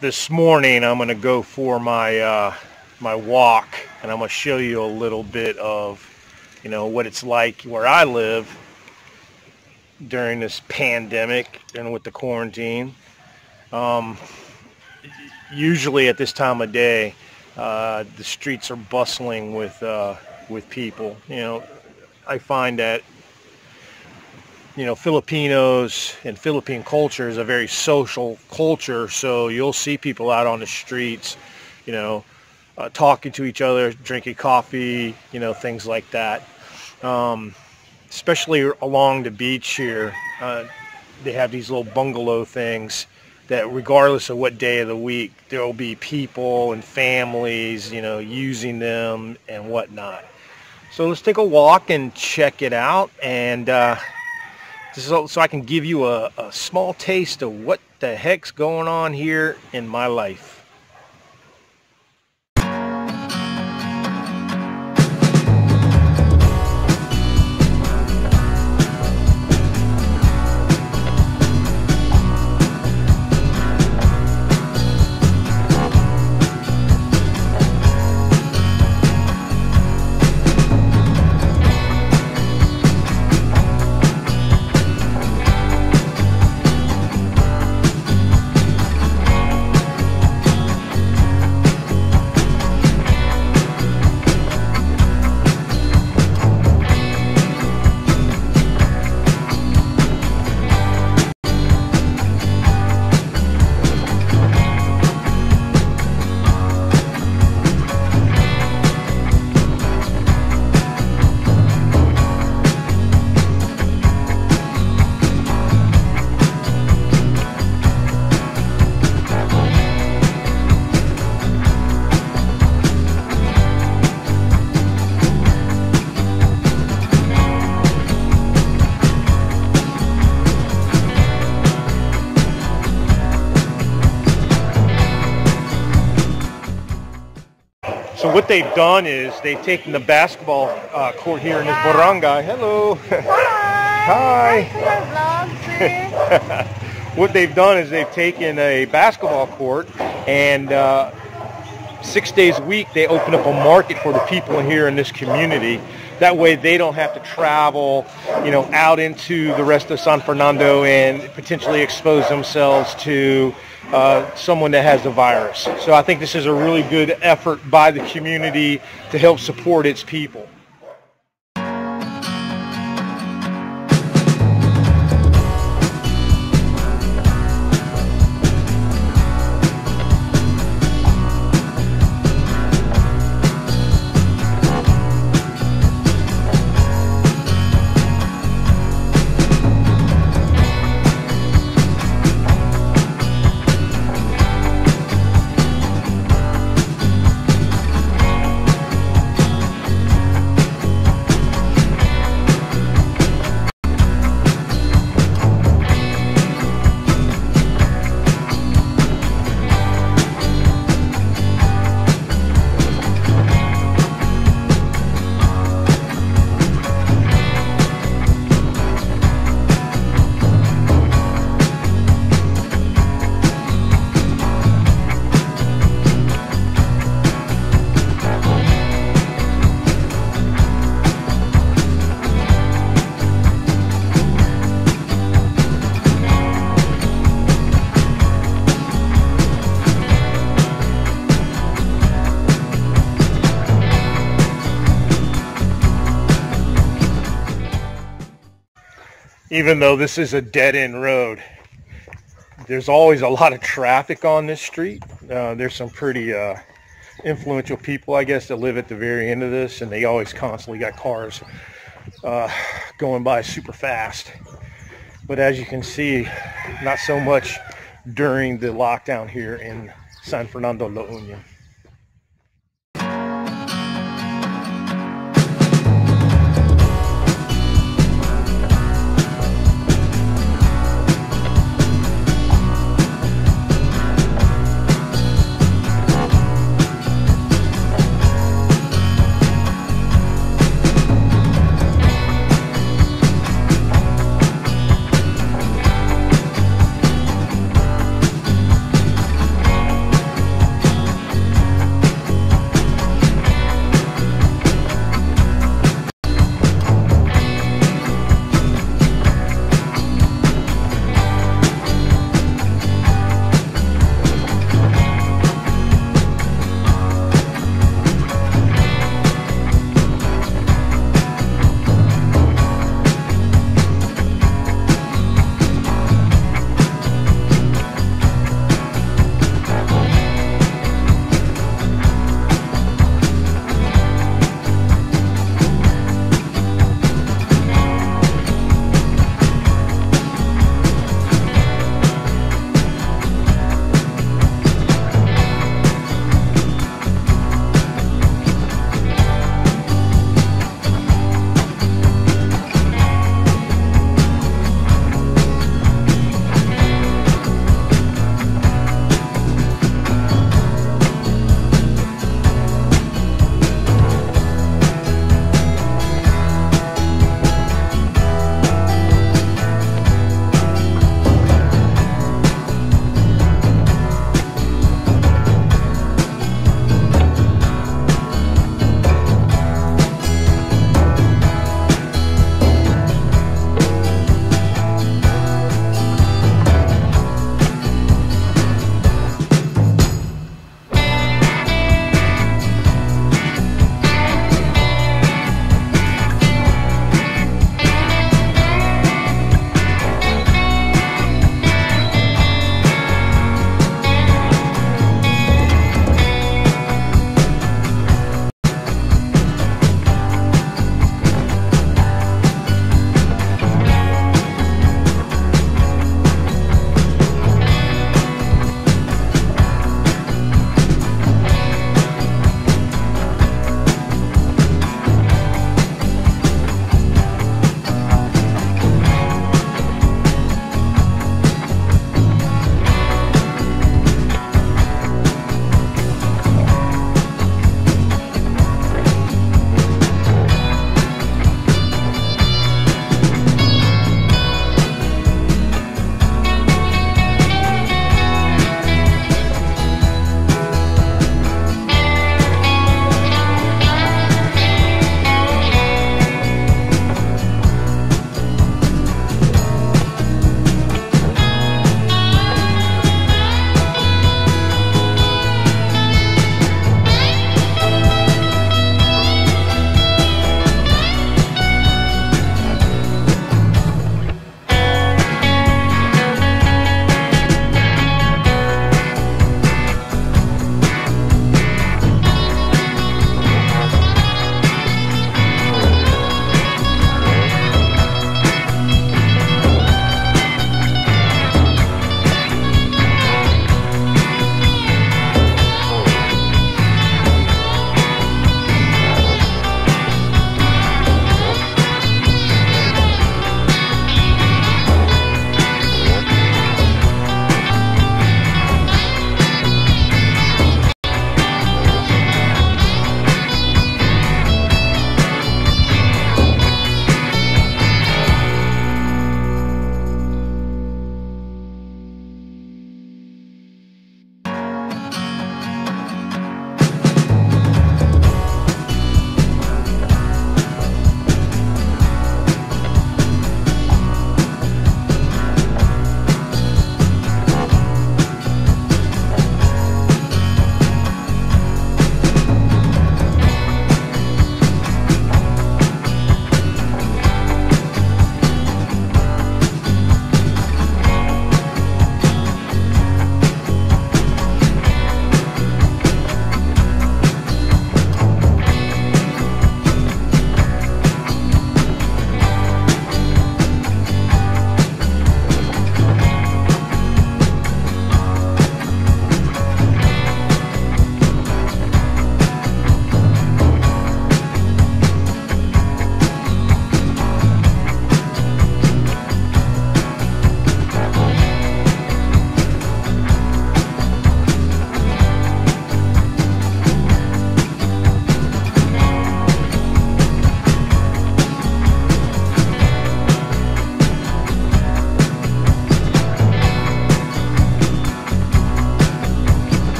this morning I'm going to go for my uh, my walk and I'm going to show you a little bit of you know what it's like where I live during this pandemic and with the quarantine. Um, usually at this time of day, uh, the streets are bustling with uh, with people. You know, I find that you know Filipinos and Philippine culture is a very social culture, so you'll see people out on the streets, you know, uh, talking to each other, drinking coffee, you know, things like that. Um, especially along the beach here, uh, they have these little bungalow things that regardless of what day of the week, there will be people and families, you know, using them and whatnot. So let's take a walk and check it out and uh, so, so I can give you a, a small taste of what the heck's going on here in my life. They've done is they've taken the basketball uh, court here in this barangay. Hello. Hi. Hi. what they've done is they've taken a basketball court and uh, six days a week they open up a market for the people here in this community. That way they don't have to travel, you know, out into the rest of San Fernando and potentially expose themselves to uh, someone that has the virus. So I think this is a really good effort by the community to help support its people. Even though this is a dead-end road, there's always a lot of traffic on this street. Uh, there's some pretty uh, influential people, I guess, that live at the very end of this, and they always constantly got cars uh, going by super fast. But as you can see, not so much during the lockdown here in San Fernando La Union.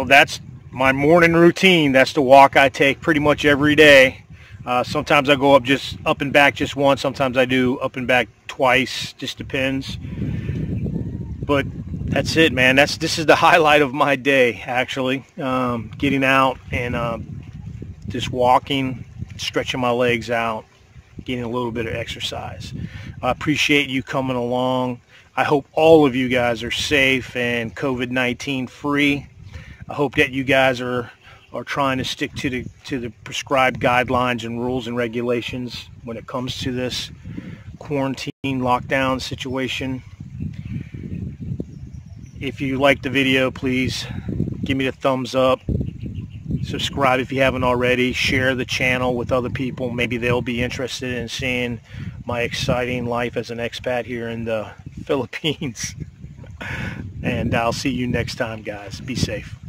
Well, that's my morning routine. That's the walk I take pretty much every day. Uh, sometimes I go up just up and back just once. Sometimes I do up and back twice. Just depends. But that's it, man. That's this is the highlight of my day, actually. Um, getting out and uh, just walking, stretching my legs out, getting a little bit of exercise. I appreciate you coming along. I hope all of you guys are safe and COVID-19 free. I hope that you guys are are trying to stick to the to the prescribed guidelines and rules and regulations when it comes to this quarantine lockdown situation. If you like the video, please give me the thumbs up. Subscribe if you haven't already. Share the channel with other people. Maybe they'll be interested in seeing my exciting life as an expat here in the Philippines. and I'll see you next time, guys. Be safe.